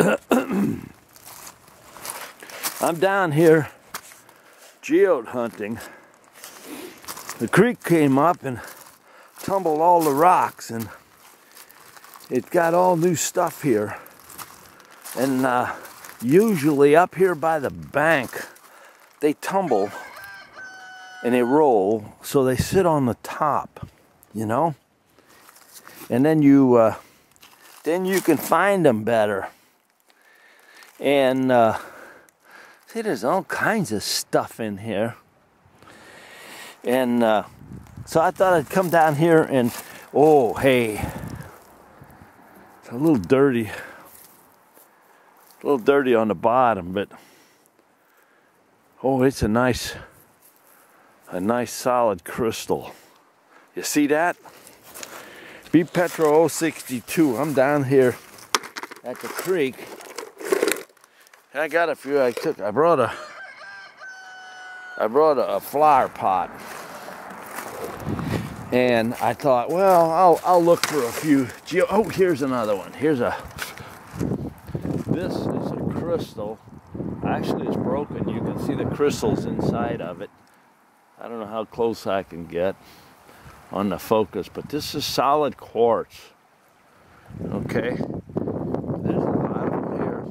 I'm down here geode hunting. The creek came up and tumbled all the rocks and it got all new stuff here. And uh, usually up here by the bank, they tumble and they roll, so they sit on the top, you know? And then you, uh, then you can find them better. And, uh, see, there's all kinds of stuff in here. And, uh, so I thought I'd come down here and, oh, hey, it's a little dirty. A little dirty on the bottom, but, oh, it's a nice, a nice solid crystal. You see that? B Petro 062. I'm down here at the creek. I got a few I took. I brought a I brought a, a flower pot. And I thought, well, I'll I'll look for a few. Geo oh, here's another one. Here's a this is a crystal. Actually it's broken. You can see the crystals inside of it. I don't know how close I can get on the focus, but this is solid quartz. Okay. There's a lot of them here.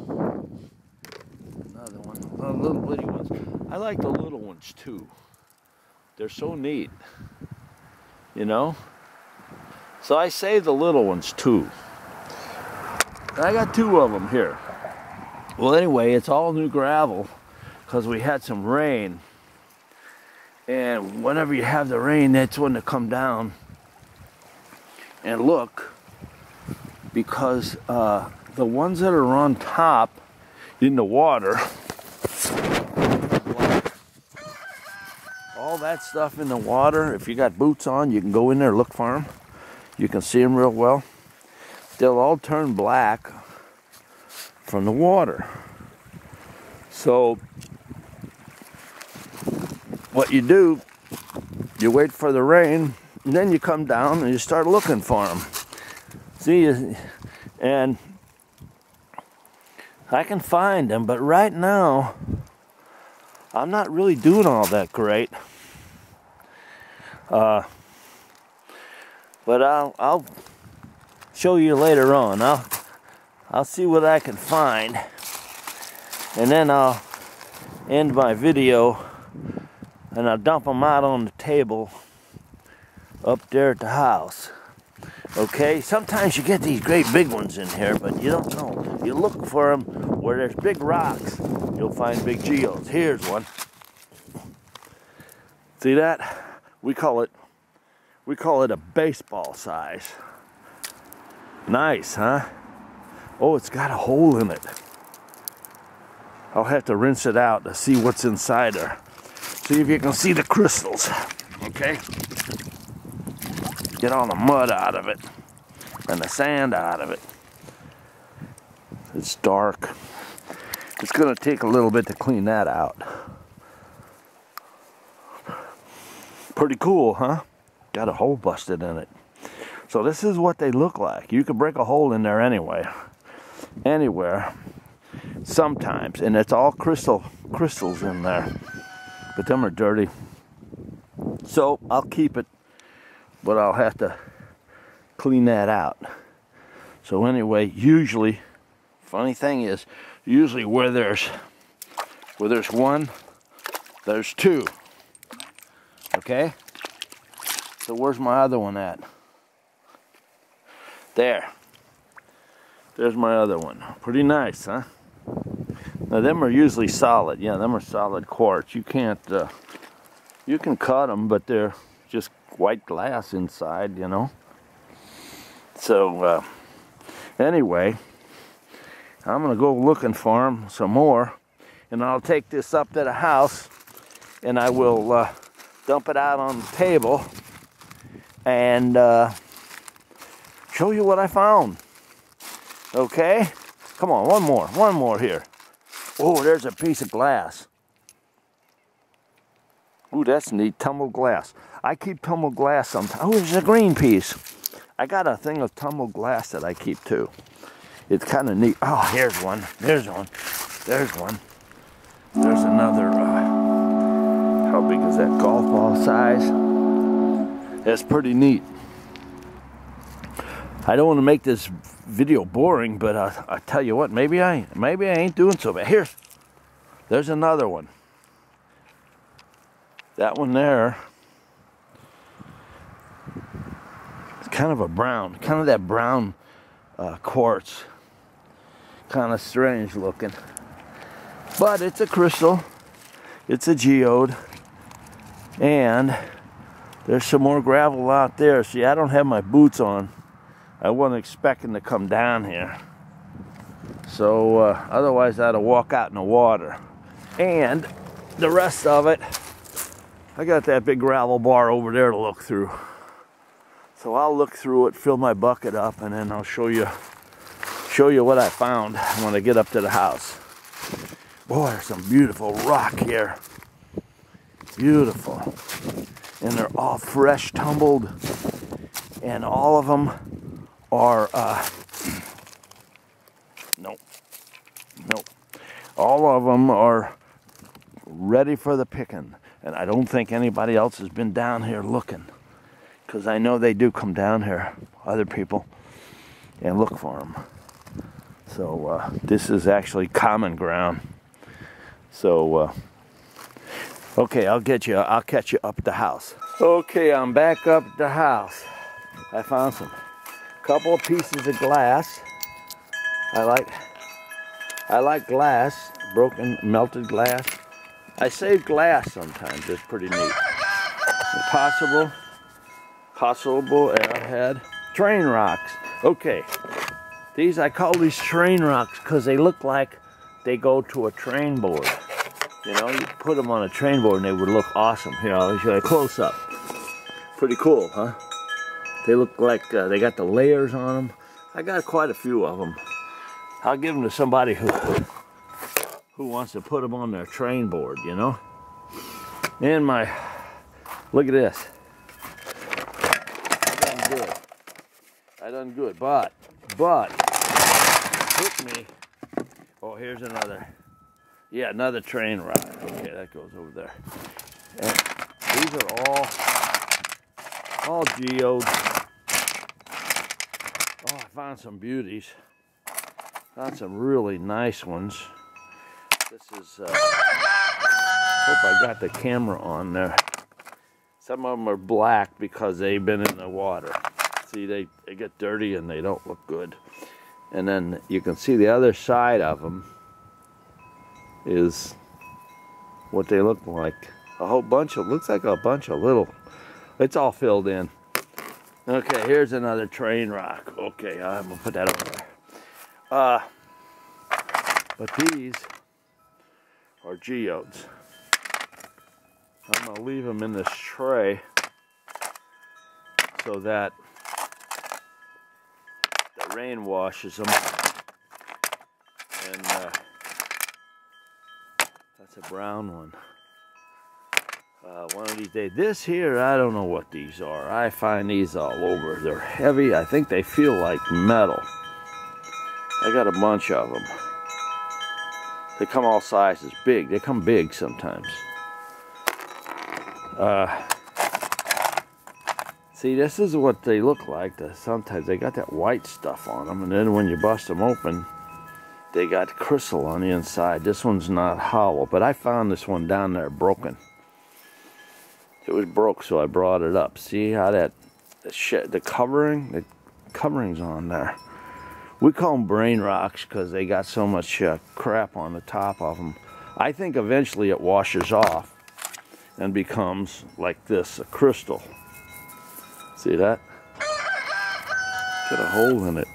Little bitty ones. I like the little ones too. They're so neat. You know? So I save the little ones too. I got two of them here. Well, anyway, it's all new gravel because we had some rain and whenever you have the rain, that's when to come down and look because uh, the ones that are on top in the water, that stuff in the water, if you got boots on, you can go in there look for them. You can see them real well. They'll all turn black from the water. So what you do, you wait for the rain, and then you come down and you start looking for them. See, and I can find them, but right now, I'm not really doing all that great. Uh, but I'll I'll show you later on. I'll I'll see what I can find, and then I'll end my video and I'll dump them out on the table up there at the house. Okay, sometimes you get these great big ones in here, but you don't know. You look for them where there's big rocks, you'll find big geodes. Here's one. See that? We call it we call it a baseball size. Nice, huh? Oh, it's got a hole in it. I'll have to rinse it out to see what's inside there. See if you can see the crystals, okay? Get all the mud out of it and the sand out of it. It's dark. It's gonna take a little bit to clean that out. Pretty cool, huh? Got a hole busted in it. So this is what they look like. You can break a hole in there anyway. Anywhere. Sometimes. And it's all crystal crystals in there but them are dirty. So I'll keep it, but I'll have to clean that out. So anyway, usually, funny thing is, usually where there's where there's one, there's two. Okay? So where's my other one at? There. There's my other one. Pretty nice, huh? Now them are usually solid. Yeah, them are solid quartz. You can't, uh, you can cut them, but they're just white glass inside, you know. So uh, anyway, I'm gonna go looking for them some more, and I'll take this up to the house, and I will uh, dump it out on the table, and uh, show you what I found. Okay? Come on, one more, one more here. Oh, there's a piece of glass. Ooh, that's neat, tumbled glass. I keep tumbled glass sometimes. Oh, there's a green piece. I got a thing of tumbled glass that I keep too. it's kind of neat. Oh, here's one. There's one. There's one. There's another. Uh, how big is that? Golf ball size. That's pretty neat. I don't want to make this video boring, but I, I tell you what, maybe I maybe I ain't doing so bad. Here, there's another one. That one there. It's kind of a brown, kind of that brown uh, quartz. Kind of strange looking. But it's a crystal. It's a geode. And there's some more gravel out there. See, I don't have my boots on. I wasn't expecting to come down here. So uh, otherwise I'd have walk out in the water. And the rest of it, I got that big gravel bar over there to look through. So I'll look through it, fill my bucket up, and then I'll show you show you what I found when I get up to the house. Boy, there's some beautiful rock here. Beautiful. And they're all fresh tumbled. And all of them are, uh, nope, nope. All of them are ready for the picking. And I don't think anybody else has been down here looking. Because I know they do come down here, other people, and look for them. So uh, this is actually common ground. So, uh, okay, I'll get you, I'll catch you up at the house. Okay, I'm back up at the house. I found some couple of pieces of glass. I like, I like glass, broken, melted glass. I save glass sometimes, it's pretty neat. Possible, possible arrowhead. Train rocks. Okay, these, I call these train rocks because they look like they go to a train board. You know, you put them on a train board and they would look awesome. Here, I'll show you a close up. Pretty cool, huh? They look like uh, they got the layers on them. I got quite a few of them. I'll give them to somebody who who wants to put them on their train board, you know? And my, look at this. I done good. I done good, but, but, took me. Oh, here's another. Yeah, another train ride. Okay, that goes over there. And these are all all geodes. Oh, I found some beauties. Found some really nice ones. This is. Uh, hope I got the camera on there. Some of them are black because they've been in the water. See, they, they get dirty and they don't look good. And then you can see the other side of them is what they look like. A whole bunch of, looks like a bunch of little, it's all filled in. Okay, here's another train rock. Okay, I'm gonna put that over there. Uh, but these are geodes. I'm gonna leave them in this tray so that the rain washes them. And uh, that's a brown one. Uh, one of these days. This here, I don't know what these are. I find these all over. They're heavy. I think they feel like metal. I got a bunch of them. They come all sizes. Big. They come big sometimes. Uh, See, this is what they look like. Sometimes they got that white stuff on them, and then when you bust them open, they got crystal on the inside. This one's not hollow, but I found this one down there broken. It was broke, so I brought it up. See how that the, shit, the covering, the covering's on there. We call them brain rocks because they got so much uh, crap on the top of them. I think eventually it washes off and becomes like this, a crystal. See that? Got a hole in it.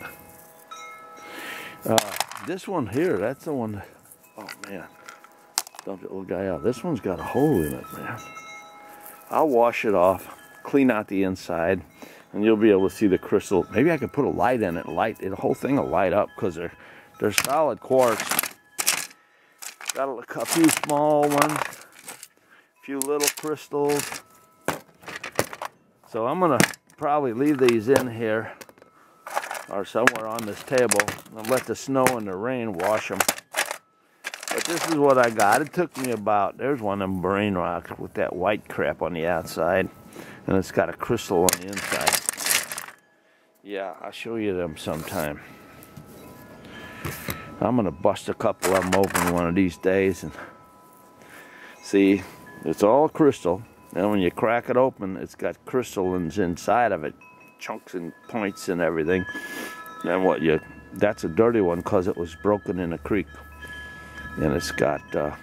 Uh, this one here, that's the one. Oh man, dump the little guy out. This one's got a hole in it, man. I'll wash it off, clean out the inside, and you'll be able to see the crystal. Maybe I could put a light in it. Light the whole thing will light up because they're they're solid quartz. Got a, a few small ones, a few little crystals. So I'm gonna probably leave these in here are somewhere on this table. I'll let the snow and the rain wash them. But this is what I got. It took me about, there's one of them brain rocks with that white crap on the outside. And it's got a crystal on the inside. Yeah, I'll show you them sometime. I'm gonna bust a couple of them open one of these days and see, it's all crystal. And when you crack it open, it's got crystallines inside of it, chunks and points and everything. And what you, that's a dirty one because it was broken in a creek. And it's got uh,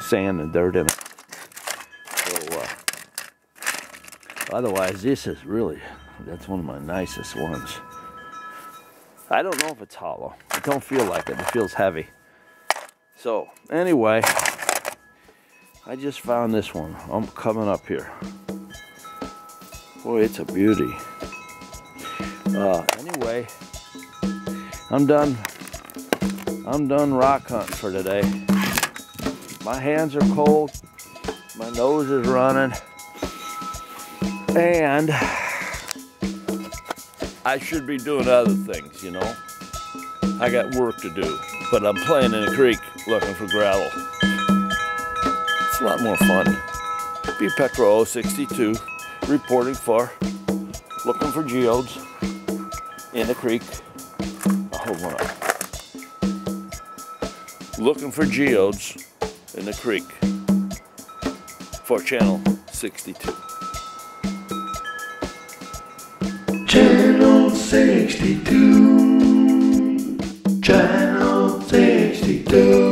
sand and dirt in it. So, uh, otherwise, this is really, that's one of my nicest ones. I don't know if it's hollow. It don't feel like it. It feels heavy. So, anyway, I just found this one. I'm coming up here. Boy, it's a beauty. Uh, anyway, I'm done. I'm done rock hunting for today. My hands are cold. My nose is running. And I should be doing other things, you know. I got work to do. But I'm playing in a creek looking for gravel. It's a lot more fun. B Petro 062 reporting for looking for geodes in the creek. Oh, hold on. Looking for geodes in the creek for channel 62. Channel 62. Channel 62.